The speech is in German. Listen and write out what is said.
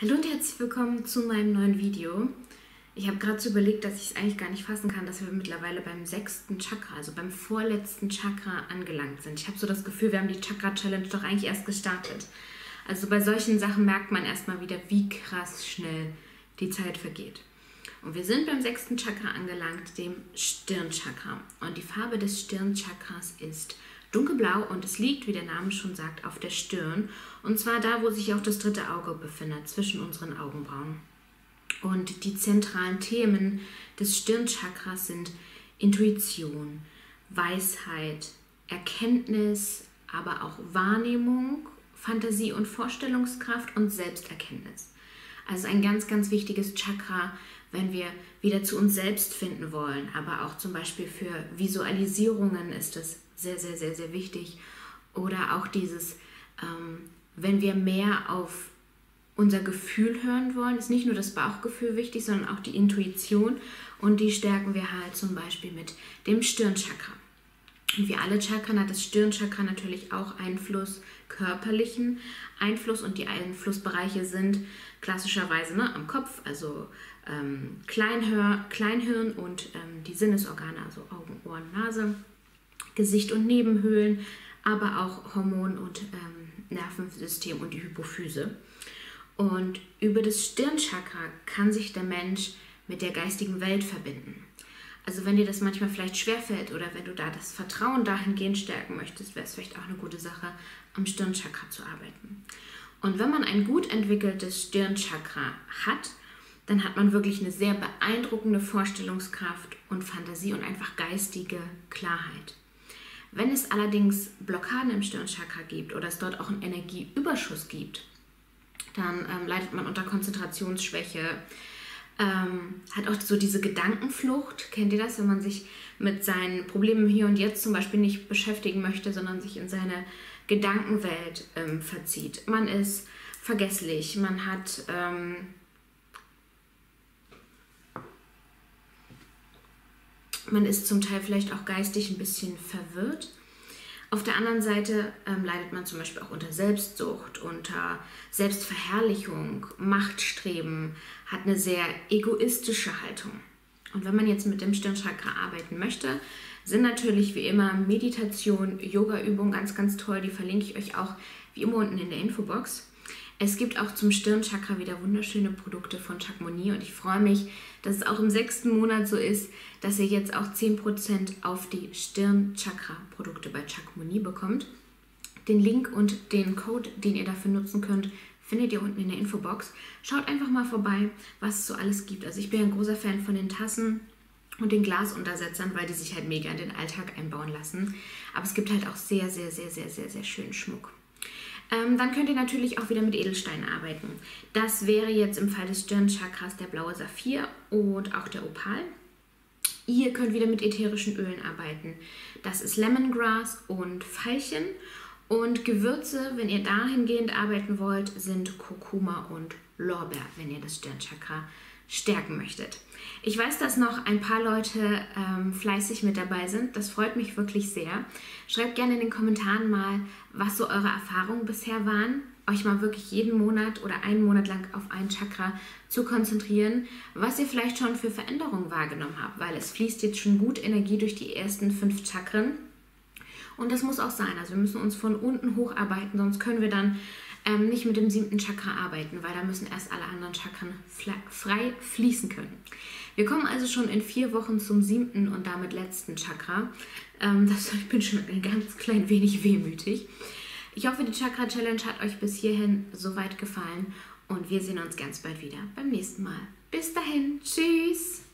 Hallo und herzlich willkommen zu meinem neuen Video. Ich habe gerade so überlegt, dass ich es eigentlich gar nicht fassen kann, dass wir mittlerweile beim sechsten Chakra, also beim vorletzten Chakra angelangt sind. Ich habe so das Gefühl, wir haben die Chakra-Challenge doch eigentlich erst gestartet. Also bei solchen Sachen merkt man erstmal wieder, wie krass schnell die Zeit vergeht. Und wir sind beim sechsten Chakra angelangt, dem Stirnchakra. Und die Farbe des Stirnchakras ist dunkelblau und es liegt, wie der Name schon sagt, auf der Stirn. Und zwar da, wo sich auch das dritte Auge befindet, zwischen unseren Augenbrauen. Und die zentralen Themen des Stirnchakras sind Intuition, Weisheit, Erkenntnis, aber auch Wahrnehmung, Fantasie und Vorstellungskraft und Selbsterkenntnis. Also ein ganz, ganz wichtiges Chakra, wenn wir wieder zu uns selbst finden wollen, aber auch zum Beispiel für Visualisierungen ist es sehr, sehr, sehr, sehr wichtig. Oder auch dieses, ähm, wenn wir mehr auf unser Gefühl hören wollen, ist nicht nur das Bauchgefühl wichtig, sondern auch die Intuition. Und die stärken wir halt zum Beispiel mit dem Stirnchakra. Und wie alle Chakren hat das Stirnchakra natürlich auch Einfluss, körperlichen Einfluss. Und die Einflussbereiche sind klassischerweise ne, am Kopf, also ähm, Kleinhör, Kleinhirn und ähm, die Sinnesorgane, also Augen, Ohren, Nase. Gesicht und Nebenhöhlen, aber auch Hormon- und ähm, Nervensystem und die Hypophyse. Und über das Stirnchakra kann sich der Mensch mit der geistigen Welt verbinden. Also wenn dir das manchmal vielleicht schwerfällt oder wenn du da das Vertrauen dahingehend stärken möchtest, wäre es vielleicht auch eine gute Sache, am Stirnchakra zu arbeiten. Und wenn man ein gut entwickeltes Stirnchakra hat, dann hat man wirklich eine sehr beeindruckende Vorstellungskraft und Fantasie und einfach geistige Klarheit. Wenn es allerdings Blockaden im Stirnchakra gibt oder es dort auch einen Energieüberschuss gibt, dann ähm, leidet man unter Konzentrationsschwäche, ähm, hat auch so diese Gedankenflucht. Kennt ihr das, wenn man sich mit seinen Problemen hier und jetzt zum Beispiel nicht beschäftigen möchte, sondern sich in seine Gedankenwelt ähm, verzieht? Man ist vergesslich, man hat ähm, Man ist zum Teil vielleicht auch geistig ein bisschen verwirrt. Auf der anderen Seite ähm, leidet man zum Beispiel auch unter Selbstsucht, unter Selbstverherrlichung, Machtstreben, hat eine sehr egoistische Haltung. Und wenn man jetzt mit dem Stirnchakra arbeiten möchte, sind natürlich wie immer Meditation, Yoga-Übungen ganz, ganz toll. Die verlinke ich euch auch wie immer unten in der Infobox. Es gibt auch zum Stirnchakra wieder wunderschöne Produkte von Chakmoni und ich freue mich, dass es auch im sechsten Monat so ist, dass ihr jetzt auch 10% auf die Stirnchakra-Produkte bei Chakmoni bekommt. Den Link und den Code, den ihr dafür nutzen könnt, findet ihr unten in der Infobox. Schaut einfach mal vorbei, was es so alles gibt. Also ich bin ein großer Fan von den Tassen und den Glasuntersetzern, weil die sich halt mega in den Alltag einbauen lassen. Aber es gibt halt auch sehr, sehr, sehr, sehr, sehr, sehr schönen Schmuck. Ähm, dann könnt ihr natürlich auch wieder mit Edelsteinen arbeiten. Das wäre jetzt im Fall des Stirnchakras der blaue Saphir und auch der Opal. Ihr könnt wieder mit ätherischen Ölen arbeiten. Das ist Lemongrass und Veilchen. Und Gewürze, wenn ihr dahingehend arbeiten wollt, sind Kurkuma und Lorbeer, wenn ihr das Stirnchakra stärken möchtet. Ich weiß, dass noch ein paar Leute ähm, fleißig mit dabei sind. Das freut mich wirklich sehr. Schreibt gerne in den Kommentaren mal, was so eure Erfahrungen bisher waren. Euch mal wirklich jeden Monat oder einen Monat lang auf ein Chakra zu konzentrieren, was ihr vielleicht schon für Veränderungen wahrgenommen habt, weil es fließt jetzt schon gut Energie durch die ersten fünf Chakren. Und das muss auch sein. Also wir müssen uns von unten hocharbeiten, sonst können wir dann ähm, nicht mit dem siebten Chakra arbeiten, weil da müssen erst alle anderen Chakren frei fließen können. Wir kommen also schon in vier Wochen zum siebten und damit letzten Chakra. Ähm, das, ich bin schon ein ganz klein wenig wehmütig. Ich hoffe, die Chakra Challenge hat euch bis hierhin soweit gefallen und wir sehen uns ganz bald wieder beim nächsten Mal. Bis dahin, tschüss!